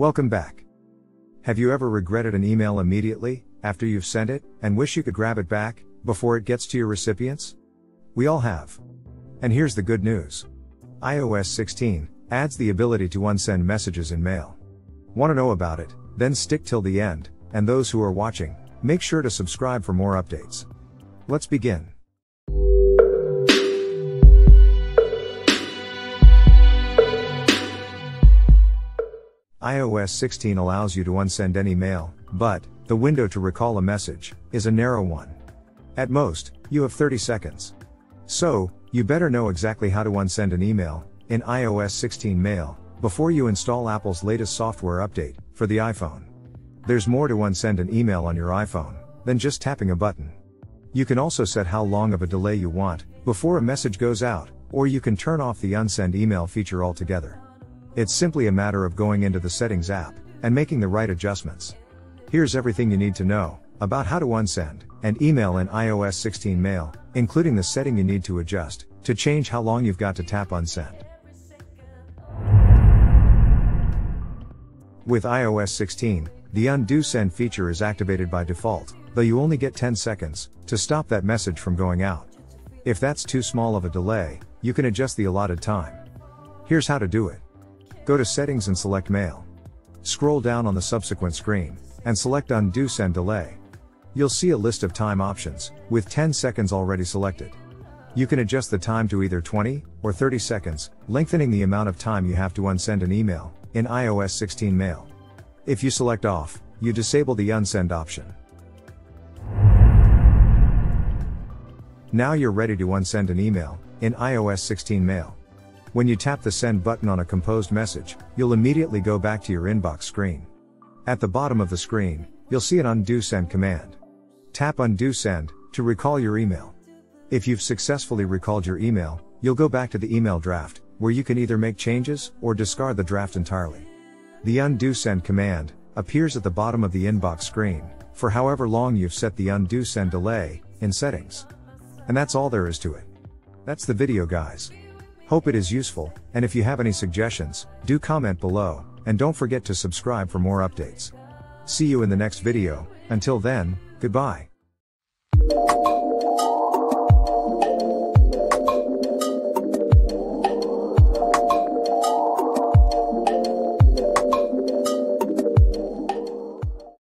Welcome back. Have you ever regretted an email immediately, after you've sent it, and wish you could grab it back, before it gets to your recipients? We all have. And here's the good news iOS 16 adds the ability to unsend messages in mail. Want to know about it? Then stick till the end, and those who are watching, make sure to subscribe for more updates. Let's begin. iOS 16 allows you to unsend any mail, but, the window to recall a message, is a narrow one. At most, you have 30 seconds. So, you better know exactly how to unsend an email, in iOS 16 Mail, before you install Apple's latest software update, for the iPhone. There's more to unsend an email on your iPhone, than just tapping a button. You can also set how long of a delay you want, before a message goes out, or you can turn off the unsend email feature altogether. It's simply a matter of going into the Settings app and making the right adjustments. Here's everything you need to know about how to unsend and email in iOS 16 Mail, including the setting you need to adjust to change how long you've got to tap unsend. With iOS 16, the undo send feature is activated by default, though you only get 10 seconds to stop that message from going out. If that's too small of a delay, you can adjust the allotted time. Here's how to do it. Go to Settings and select Mail. Scroll down on the subsequent screen, and select Undo Send Delay. You'll see a list of time options, with 10 seconds already selected. You can adjust the time to either 20 or 30 seconds, lengthening the amount of time you have to unsend an email, in iOS 16 Mail. If you select Off, you disable the unsend option. Now you're ready to unsend an email, in iOS 16 Mail. When you tap the send button on a composed message, you'll immediately go back to your inbox screen. At the bottom of the screen, you'll see an undo send command. Tap undo send to recall your email. If you've successfully recalled your email, you'll go back to the email draft, where you can either make changes or discard the draft entirely. The undo send command appears at the bottom of the inbox screen for however long you've set the undo send delay in settings. And that's all there is to it. That's the video guys. Hope it is useful, and if you have any suggestions, do comment below, and don't forget to subscribe for more updates. See you in the next video, until then, goodbye.